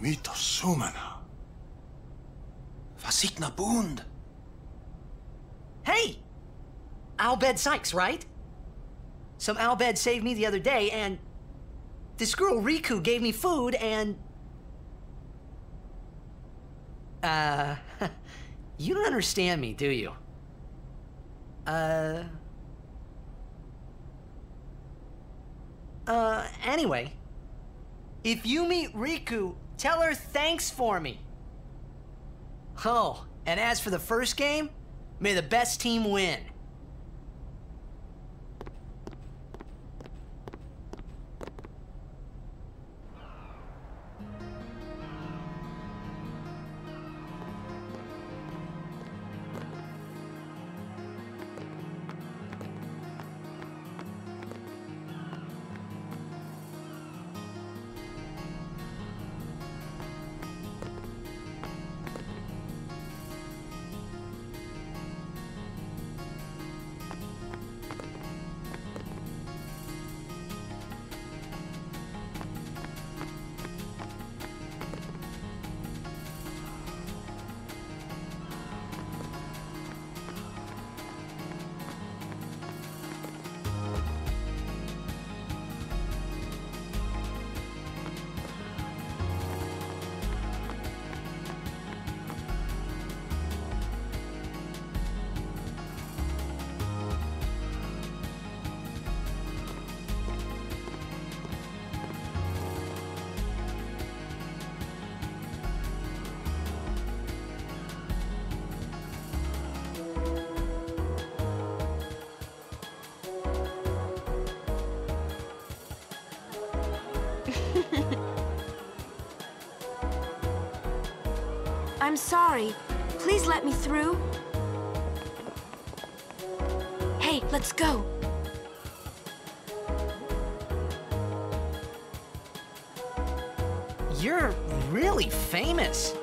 Kimi to Sumana. Was ik na bund? Hey! Al Bhed Psyches, right? Some Al Bhed saved me the other day, and this girl Rikku gave me food, and. Uh. You don't understand me, do you? Uh. Uh, anyway. If you meet Rikku, tell her thanks for me. Oh, and as for the first game, may the best team win. I'm sorry. Please let me through. Hey, let's go. You're really famous.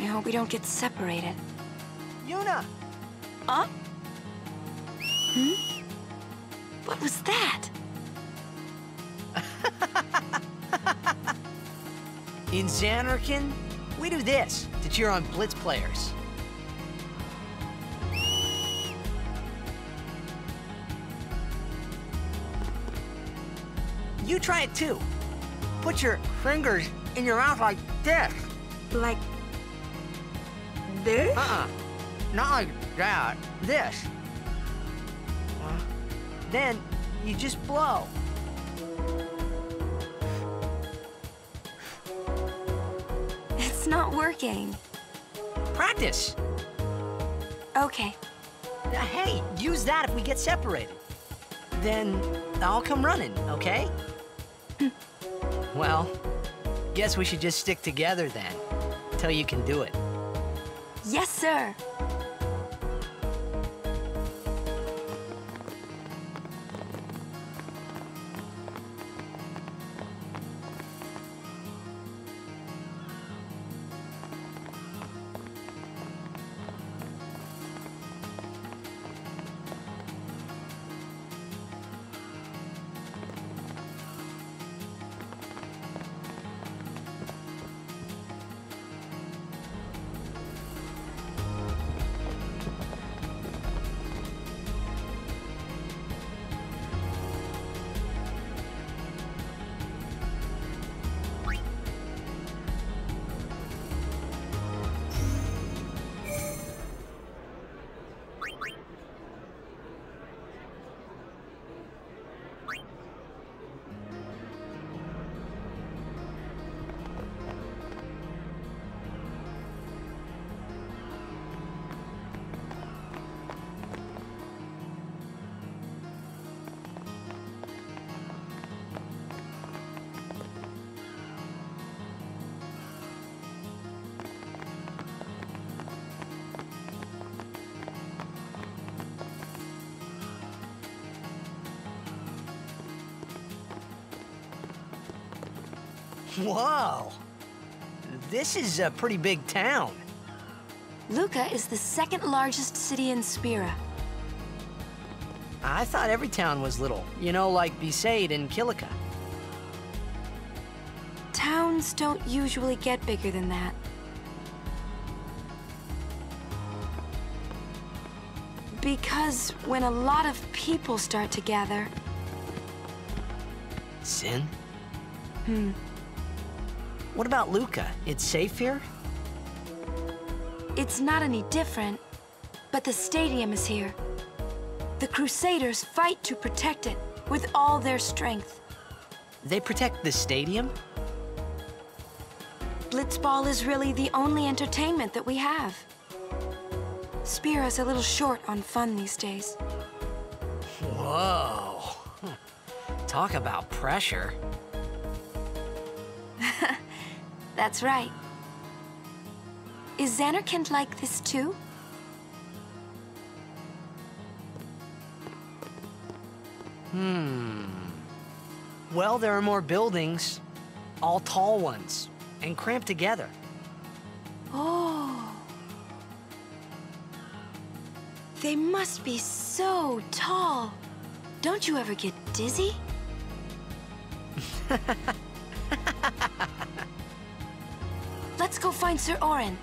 I hope we don't get separated. Yuna! Huh? Hmm? What was that? In Zanarkand, we do this to cheer on Blitz players. You try it too. Put your fingers in your mouth like this. Like... this? Uh-uh. Not like that. This. Then you just blow. It's not working. Practice. Okay. Hey, use that if we get separated. Then I'll come running, okay? Hmm. well, guess we should just stick together then, till you can do it. Yes, sir. Whoa! this is a pretty big town. Luca is the second largest city in Spira. I thought every town was little. You know, like Besaid and Kilika. Towns don't usually get bigger than that. Because when a lot of people start to gather, Sin? hmm, What about Luca? It's safe here? it's not any different. But the stadium is here. The Crusaders fight to protect it with all their strength. They protect the stadium? Blitzball is really the only entertainment that we have. Spira's a little short on fun these days. Whoa. Talk about pressure. That's right. Is Zanarkand like this too? Hmm. Well, there are more buildings, all tall ones, and cramped together. Oh. They must be so tall. Don't you ever get dizzy? Let's go find Sir Auron.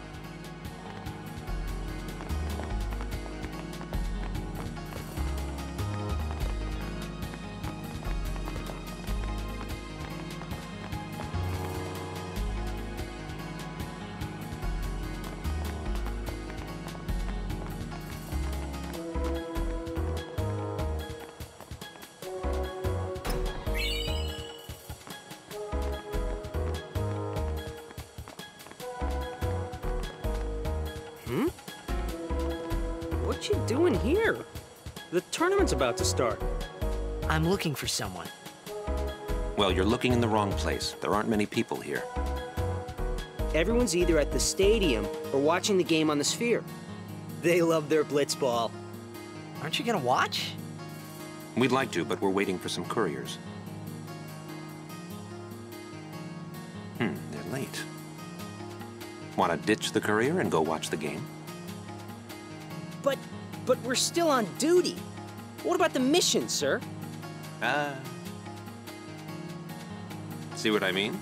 What are you doing here? The tournament's about to start. I'm looking for someone. Well, you're looking in the wrong place. There aren't many people here. Everyone's either at the stadium or watching the game on the Sphere. They love their blitzball. Aren't you gonna watch? We'd like to, but we're waiting for some couriers. Hmm, they're late. Want to ditch the courier and go watch the game? But, we're still on duty. What about the mission, sir? Ah. See what I mean?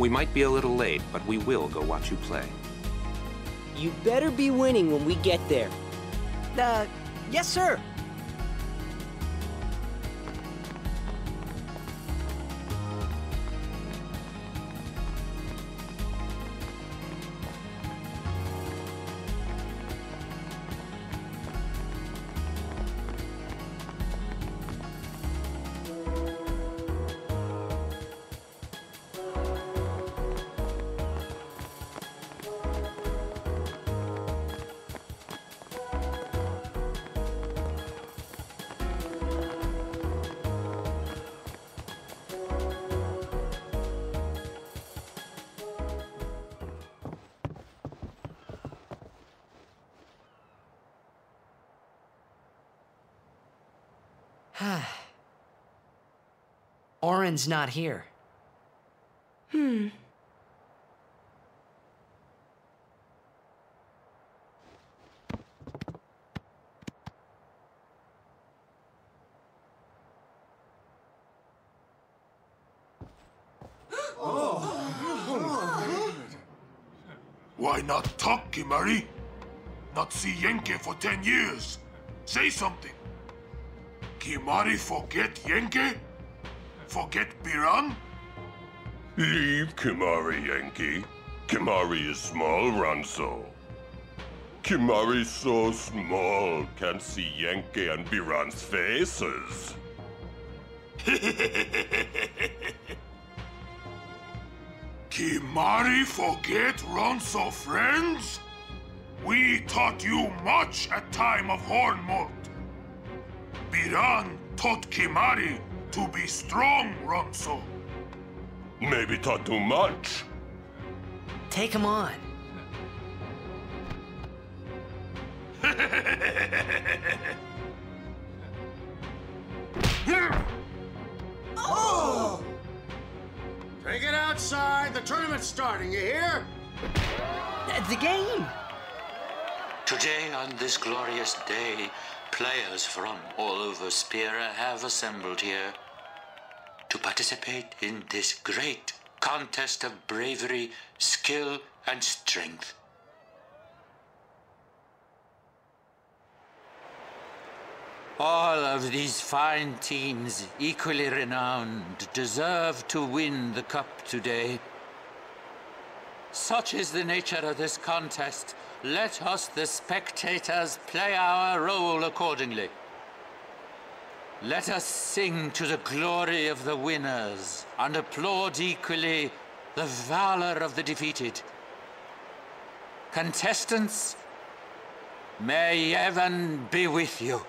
We might be a little late, but we will go watch you play. You better be winning when we get there. Uh, yes, sir. Auron's not here. Hmm. Why not talk, Kimahri? Not see Yenke for ten years. Say something. Kimahri forget Yenke? Forget Biran? Leave Kimahri, Yenke. Kimahri is small, Ronso. Kimahri so small, can't see Yenke and Biran's faces. Kimahri forget Ronso friends? We taught you much at time of Hornmold. Biran taught Kimahri to be strong, Ronso. Maybe taught too much. Take him on. oh! Take it outside. The tournament's starting, you hear? Uh, The game! Today, on this glorious day, players from all over Spira have assembled here to participate in this great contest of bravery, skill, and strength. All of these fine teams, equally renowned, deserve to win the cup today. Such is the nature of this contest. Let us, the spectators, play our role accordingly. Let us sing to the glory of the winners and applaud equally the valor of the defeated. Contestants, may heaven be with you.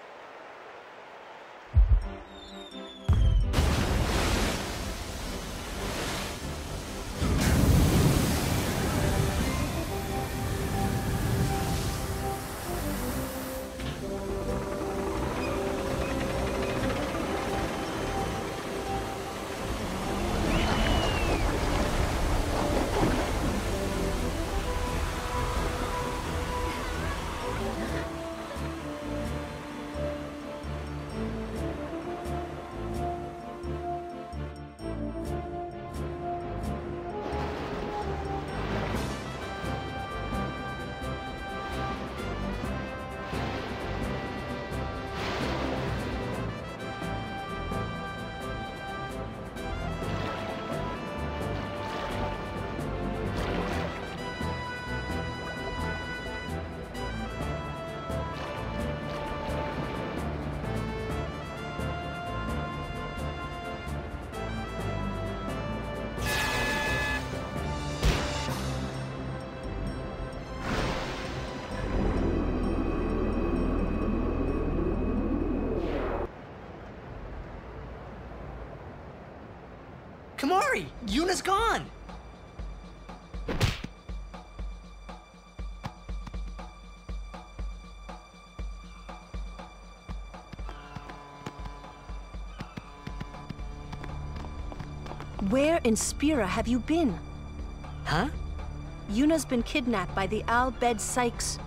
Kimahri, Yuna's gone! Where in Spira have you been? Huh? Yuna's been kidnapped by the Al Bhed Psyches.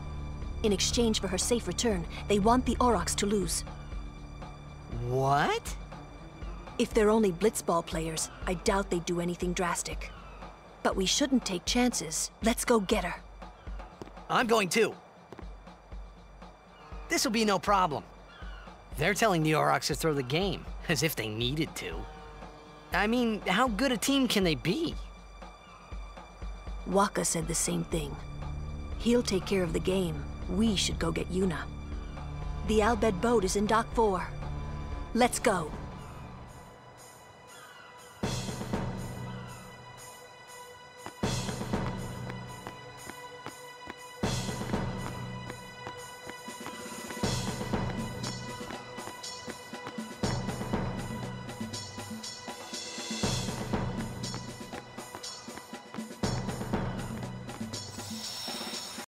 In exchange for her safe return, they want the Aurochs to lose. What? If they're only blitzball players, I doubt they'd do anything drastic. But we shouldn't take chances. Let's go get her. I'm going too. This'll be no problem. They're telling the Aurochs to throw the game, as if they needed to. I mean, how good a team can they be? Wakka said the same thing. He'll take care of the game. We should go get Yuna. The Al Bhed boat is in Dock 4. Let's go.